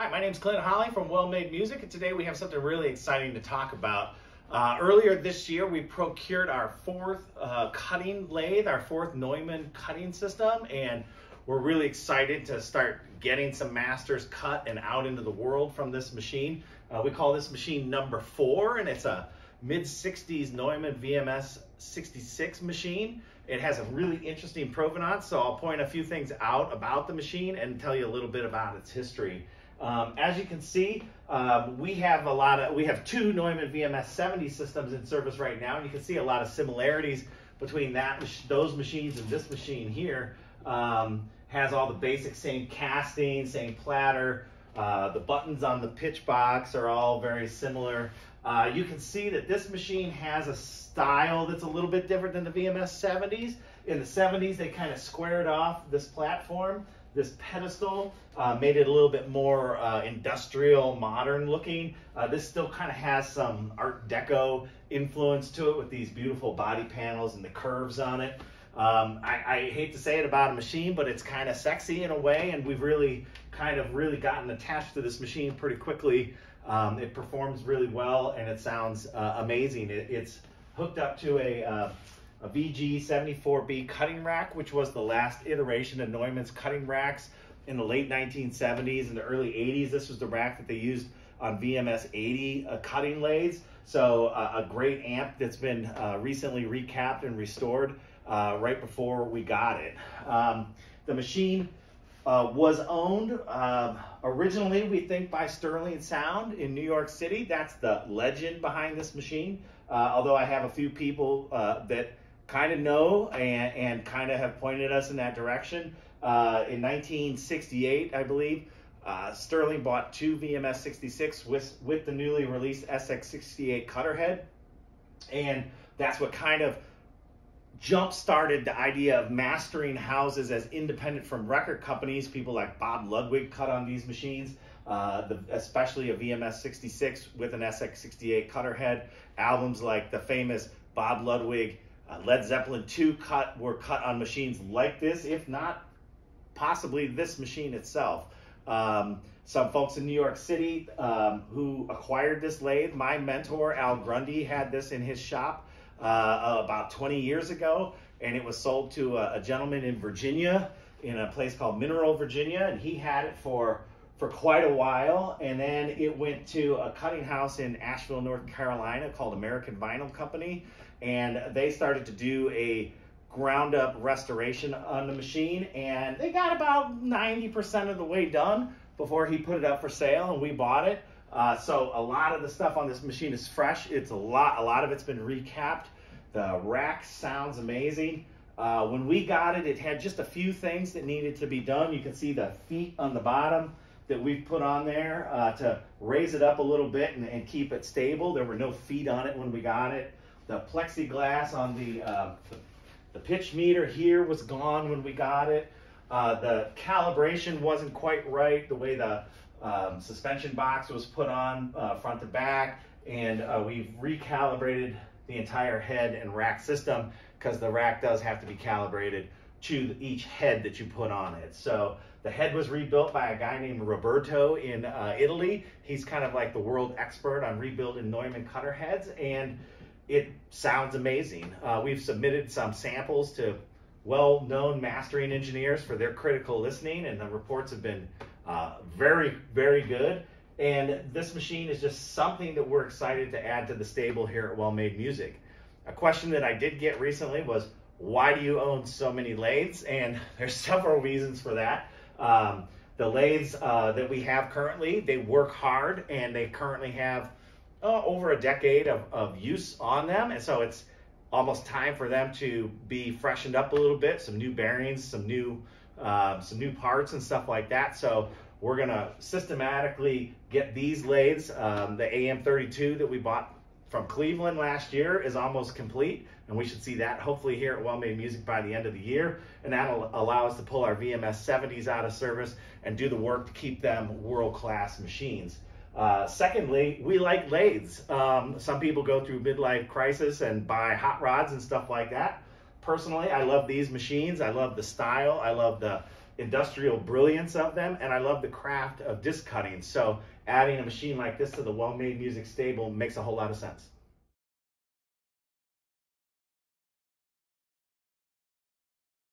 Hi, my name is Clint Holly from Well Made Music, and today we have something really exciting to talk about. Uh, earlier this year, we procured our fourth uh, cutting lathe, our fourth Neumann cutting system, and we're really excited to start getting some masters cut and out into the world from this machine. Uh, we call this machine number four, and it's a mid 60s Neumann VMS 66 machine. It has a really interesting provenance, so I'll point a few things out about the machine and tell you a little bit about its history. Um, as you can see, um, we have a lot of, we have two Neumann VMS 70 systems in service right now, and you can see a lot of similarities between that, those machines and this machine here. Um, has all the basic same casting, same platter. Uh, the buttons on the pitch box are all very similar. Uh, you can see that this machine has a style that's a little bit different than the VMS 70s. In the 70s, they kind of squared off this platform this pedestal uh, made it a little bit more uh, industrial, modern looking. Uh, this still kind of has some Art Deco influence to it with these beautiful body panels and the curves on it. Um, I, I, hate to say it about a machine, but it's kind of sexy in a way, and we've really kind of really gotten attached to this machine pretty quickly. Um, it performs really well, and it sounds uh, amazing. It, it's hooked up to a uh, a VG74B cutting rack, which was the last iteration of Neumann's cutting racks in the late 1970s and the early 80s. This was the rack that they used on VMS 80 uh, cutting lathes. So uh, a great amp that's been uh, recently recapped and restored uh, right before we got it. Um, the machine uh, was owned um, originally, we think, by Sterling Sound in New York City. That's the legend behind this machine. Uh, although I have a few people that kind of know and, and kind of have pointed us in that direction. Uh, in 1968, I believe, uh, Sterling bought two VMS 66 with, with the newly released SX68 cutter head. And that's what kind of jump started the idea of mastering houses as independent from record companies. People like Bob Ludwig cut on these machines. Uh, the, especially a VMS 66 with an SX68 cutter head. Albums like the famous Bob Ludwig uh, Led Zeppelin 2 cut were cut on machines like this, if not possibly this machine itself. Um, some folks in New York City um, who acquired this lathe, my mentor Al Grundy had this in his shop uh, about 20 years ago, and it was sold to a, a, gentleman in Virginia, in a place called Mineral, Virginia, and he had it for for quite a while, and then it went to a cutting house in Asheville, North Carolina, called American Vinyl Company, and they started to do a ground up restoration on the machine and they got about 90% of the way done before he put it up for sale and we bought it. Uh, so a lot of the stuff on this machine is fresh. It's a lot a lot of it's been recapped. The rack sounds amazing. Uh, when we got it it had just a few things that needed to be done. You can see the feet on the bottom that we've put on there uh, to raise it up a little bit and, and keep it stable. There were no feet on it when we got it the plexiglass on the, uh, the, pitch meter here was gone when we got it. Uh, the calibration wasn't quite right, the way the um, suspension box was put on uh, front to back, and uh, we've recalibrated the entire head and rack system because the rack does have to be calibrated to each head that you put on it. So the head was rebuilt by a guy named Roberto in uh, Italy. He's kind of like the world expert on rebuilding Neumann cutter heads, and it sounds amazing. Uh, we've submitted some samples to well-known mastering engineers for their critical listening, and the reports have been uh, very, very good. And this machine is just something that we're excited to add to the stable here at Well Made Music. A question that I did get recently was, why do you own so many lathes? And there's several reasons for that. Um, the lathes uh, that we have currently, they work hard and they currently have uh, over a decade of, of use on them. And so it's almost time for them to be freshened up a little bit, some new bearings, some new, uh, some new parts and stuff like that. So we're gonna systematically get these lathes. Um, the AM32 that we bought from Cleveland last year is almost complete, and we should see that hopefully here at Well Made Music by the end of the year. And that'll allow us to pull our VMS 70s out of service and do the work to keep them world-class machines. Uh, secondly, we like lathes. Um, some people go through midlife crisis and buy hot rods and stuff like that. Personally, I love these machines. I love the style. I love the industrial brilliance of them, and I love the craft of disc cutting. So adding a machine like this to the Well Made Music stable makes a whole lot of sense.